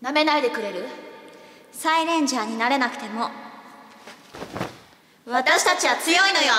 なめないでくれる？サイレンジャーになれなくても。私たちは強いのよ。